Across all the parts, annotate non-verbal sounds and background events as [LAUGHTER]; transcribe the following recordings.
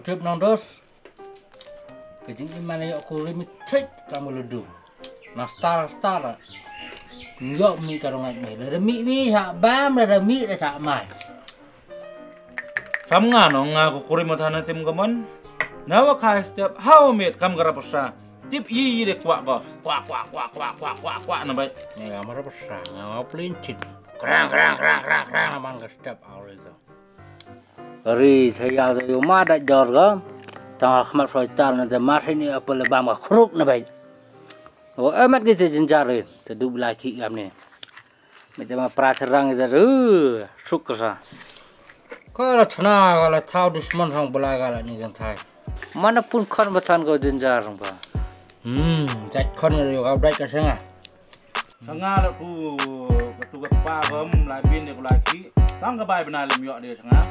Yo trip nong dos. Kejing imana yo aku limited kamu ledu. Na star star. Yo mi karong ngat mi. Lada mi mi ha bam lada mi da sa mai. Kam nga no nga ko kuri mo thana tim gamon. Nawa ka step how met kam gara pasa. Tip yi yi de kwa ko. Kwa kwa kwa kwa kwa kwa kwa na bai. Ni amar basa ngaw pelincit. Krang krang krang krang krang amang ka step awal itu. รีสช้ยาตัวยมาได้จอดก็ต้องขมัดไฟตามนั่นแต่มาที่นี่เอาไปเลยบางมาครุกนะไปโอ้เอ็มัดกิจจินจารีจะดูลายขี้กันี่มันจะมาปราศรังจะรู้สุกซะก็รัชนะก็ละท้าดุสมันของบลายก็ละนี่กันไทยมันปุ่นคนมาทานก็จินจารังปะอืมจัดคนเลยเอบได้กันใช่ไหมสังหารกูกระตุกกระป้าผมลายบินเด็กลายขี้ต้องกระบายเป็นนายลมยอดเดียวช่งนะ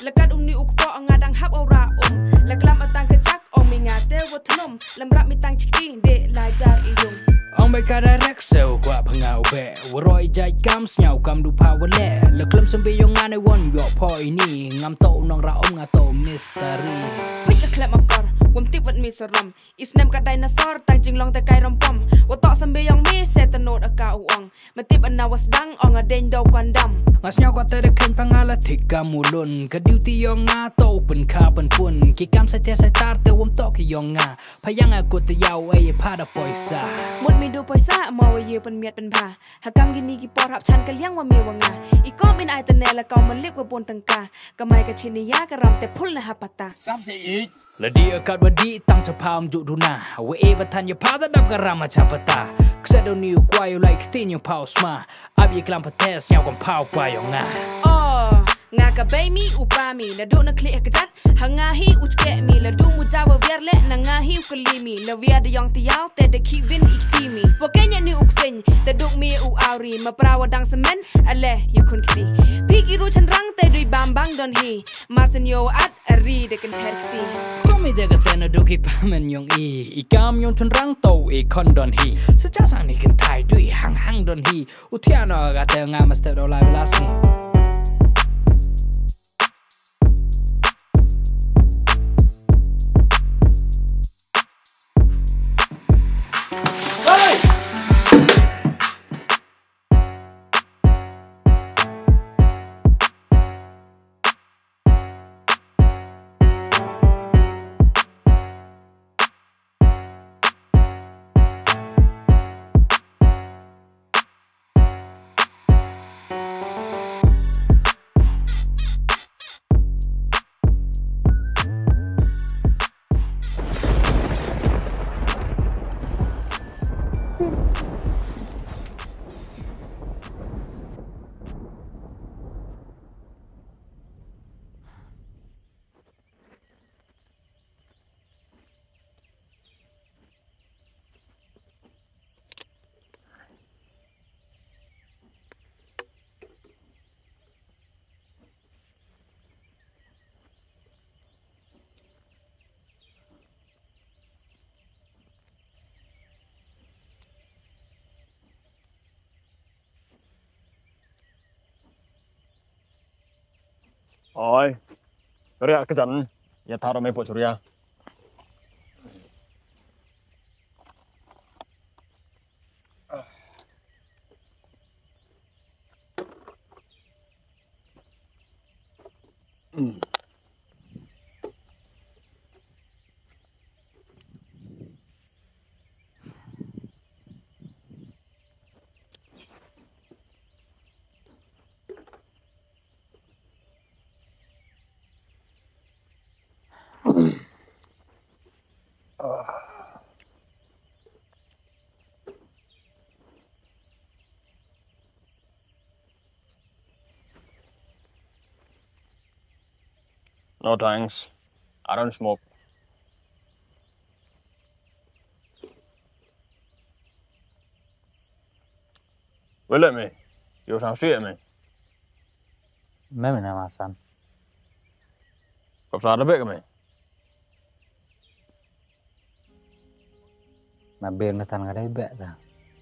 lekad ung ni uk po ang adang hap ora um leklam atang kecak om ingat te wo tnom lamrap mitang chikti de lajar iyung អងបេការរកសើគាត់ផងៅបែវរយចៃកំស្ញៅកំឌូផាវលែលក្លឹមសំបីយងងានឯវនយកផយនេះងំតោនងរអងងាតោមីស្តេរី Hui ka klep makor, wam ti wat mi sorom. Isnem ka dinosaur, tang jing long te kai rom pom. Wa tok sambe yang mi se tenot aka uang. Matip ana was dang ong a den do kondam. ងាស្ញៅគាត់ទៅរខេញផងាលធិកាមូលុនកឌីវទីយងងាតោពិនខាពិនពុនគីកំសៃតែសៃតារទៅវំតោគីយងងាផយ៉ាងអគុតយ៉ាវអីផាដប៉ុយសា Mut mi មីឌូបុយសាមកវាយពិនមៀតពិនផាហកម្មគីនីគីពរហាប់ឆានកលៀងវមីវងាអ៊ីកោមីនអៃតណែលកោមលៀកវពនតង្កាកម៉ៃកឈិនីយ៉ាករំតែភុលណហបតាសាំសេអ៊ីលឌីអកាត់វឌីតាំងចផាមយុរុណាវេអេបថានយផាដដាប់ករមឆបតាខ្សែដូនីគួយឡៃខ្ទីញផោស្មាអាប់យក្លាំប្រទេសញៅកំផៅបាយងាអូ ngaka baby upami la du na klik ka jat hangahi uchke mi la du mu jawa verle na ngahi ukulimi la via de yong ti yao te de ki vin iktimi wa kenya ni uksing te duk mi u auri ma prawa dang semen ale you kun kti piki ru chan rang te dui bam bang don hi marsen yo at ari de kan ter kti komi de ka te na du ki pamen yong i i kam yong chan rang to i kon don hi sa cha sang ni kan tai dui hang hang don hi u tiana ga te ngam ste do lai blasi Ôi, rồi cái trận, giờ thao rồi mấy bộ chủ ria. Mm. À. Ừ. No thanks. I don't smoke. Will at me. You sound sweet at me. Maybe not, my son. Perhaps not a bit of me. Mà bên nó thằng ở đây bẹ ra.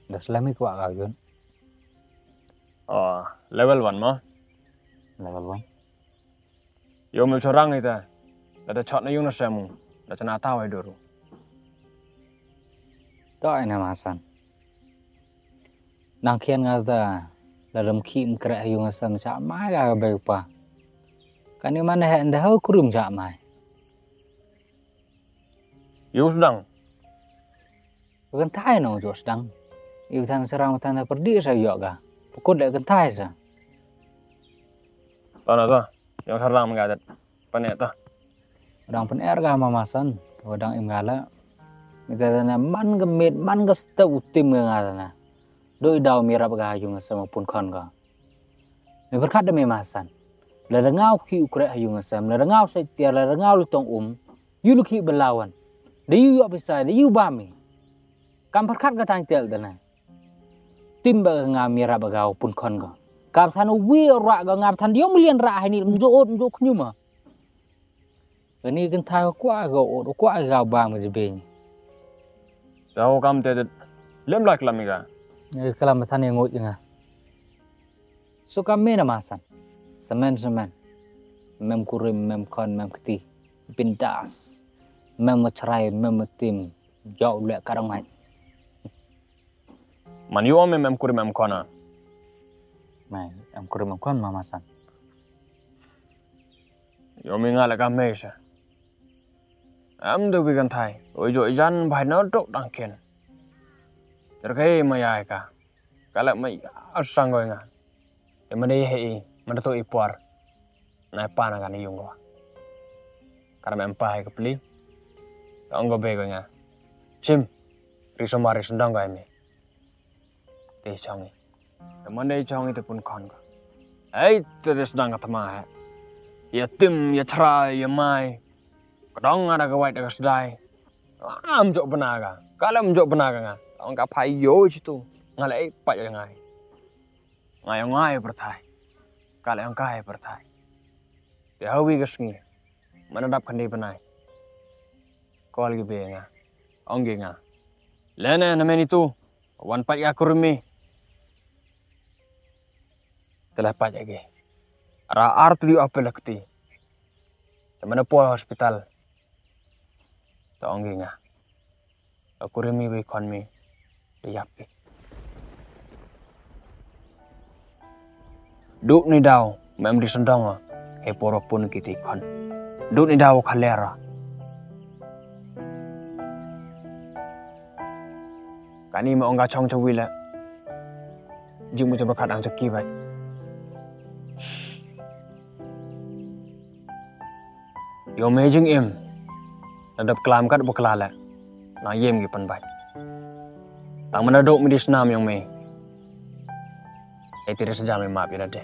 Đó là mấy quả level 1 mà. Level 1. Yo mil chorang ita, ada chot na yung na semu, ada chana tau ay rồi Đó ai nè mà sẵn. Nàng khiên ngà ta, là đầm khi mà kẹt yung na sẵn chả mãi gà bè pa. Cả nếu mà nè hẹn đã hơi kurum chả mãi. Yo sedang. Bukan tay nong yo thằng Ibu tan đi tan perdi saya yoga. Pukul dek kentai sao? Tanah tanah. Ta. Yung sarang mga adat. Panet ta. Dang pen er ga mamasan, to dang im gala. Mita na man ga met man ga sta utim ga ngala na. Doi daw mi rap ga yung sa pun kon ga. Mi berkat da mi masan. La da ngau ki ukre yung sam, la da ngau sa tiar la da ngau lu tong um. Yu lu ki belawan. Da yu yu bisa, da yu ba mi. Kam berkat ga tang tel da na. Tim ba ga mi rap ga pun kon ga. cảm thán uy rạ gà ngam than điếu mới liền rạ hay nị mjo ốt mjo khnu mà. Cái này cái thai quá gỗ nó quá gào bà mà gì bên đâu cam được? lem lại làm gì cả cái làm than này ngồi gì ngà. Số cam mê là mà san. Semen semen mem kurim mem kon mem kiti pintas mem cerai mem tim jauh lek karang main man yo mem kurim mem konan à? mày, em Mä en kurman kuomaa masan. Yo mình là cam mê sa. Em đâu bị gần thai, rồi rồi dân phải nó trộn đăng kiền. Rồi khi mà dài cả, cả lại mày sang rồi ngàn. Em đi hay, mà nó tôi ipuar, nãy pa nó gần đi dùng qua. Cả em pa hay cái pli, ông có bê rồi ngàn. Chim, risom mà risom đang gọi em đi. Xong đi. Chongi te pun kon go. Ai te des dang ka tama hai. ya tim ya tra ya mai. Kadang ada ka wait ka sedai. Am jok benaga kalau jok benaga nga. Ang ka pai yo situ. Ngale pa ya ngai. Ngai ngai pertai. Kalau ang kai pertai. Ya hawi ka sngi mana dap kan di benai kol gi be nga. Ong gi nga. Lene na men itu. Wan pat ya kurmi telah pat ya ge ra artli apa lakti mana po hospital. Ta ongi nga aku remi be kon mi. De yapi duk ni daw mem di sendong he poro pun kiti kon. Duk ni daw kalera kani ma onga chong chawila jimu coba kadang ceki yo mejing em nadap kelam kat na yem gi pan bai tang mana dok mi disnam yang me e tire sejam me map ina de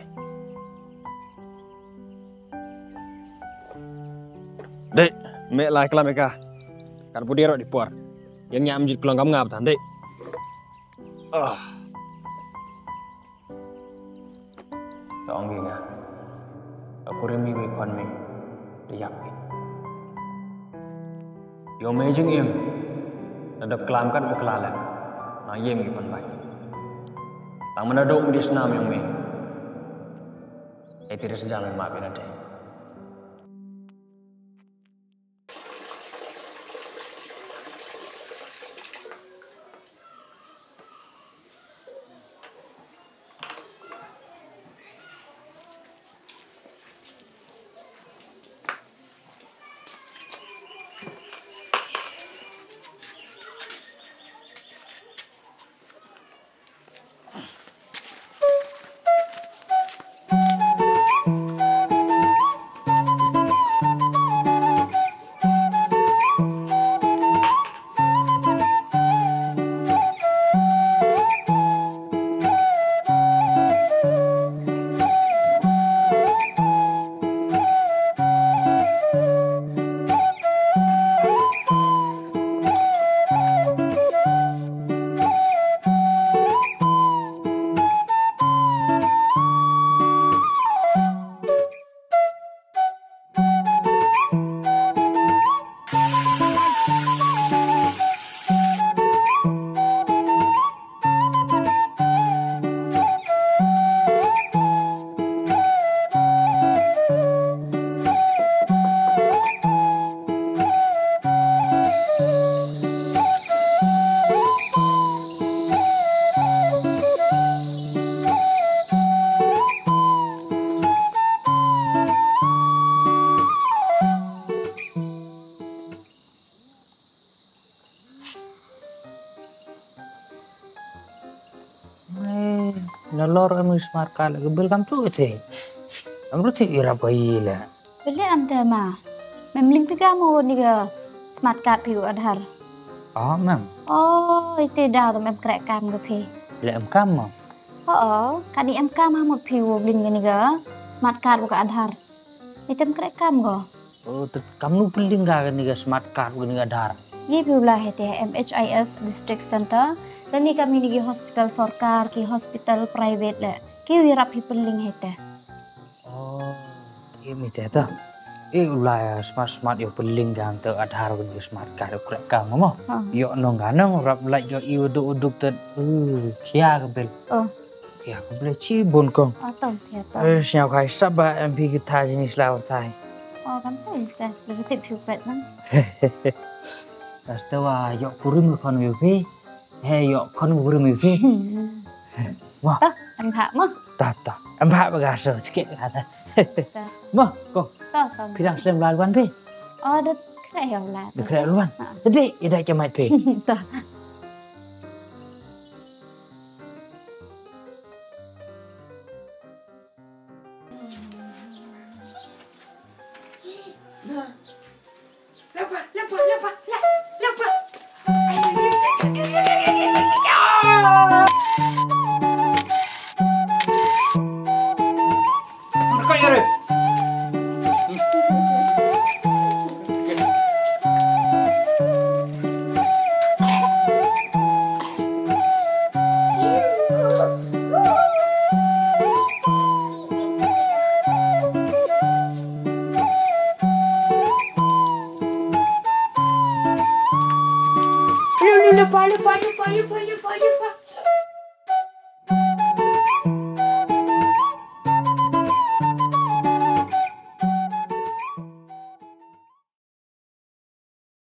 Dek, me lai kelam eka. Kan bu dero di puar. Yang nyam jit ngap tan, Dek. Ah. Taong gi nga. Aku remi we kon me. Di. Yo mejing em. Nadap kelam kan bu kelala. Na yem gi pan bai. Tang dok mi disnam yang me. E tire sejam me map مسمار قال قبل قام توتي امرتي إيرا بايلا بلي أنت ما memling pika mau niga smart card piu adhar oh mem oh itu dah tu mem kerek kam ke pi le em kam mo oh kadi em kam mau piu bling niga smart card buka adhar itu em kerek kam go oh ter kam nu bling ga niga smart card niga adhar ye piu lah hete MHIS district center lani kami nigi hospital sorkar ki hospital private la ki wirap hipeling hete oh ini cerita ini ulah ya, smart smart yo peling gang te adhar wen yo smart kare kre kang mo yo nong ganong rap like yo iwo do uduk te uh kia kebel oh. Kia kebel ci bon kong. Atong kia tong. Eh siang kai saba mp kita jenis lawar tai oh kan tong se lu kip hipet nang. [LAUGHS] Hehehe Astawa yo kurung kono yo pi. He yo kon kurum yo pi. Wah, อันผะมั้ง ta ta. Empat bagasa sikit ga ta. Mah, kong ต่อต่อ pirang sem lawan pi. อ๋อเด็กแค่เหี่ยวละ Dak kira luan. Jadi ida jamat pi. ต่อ Kau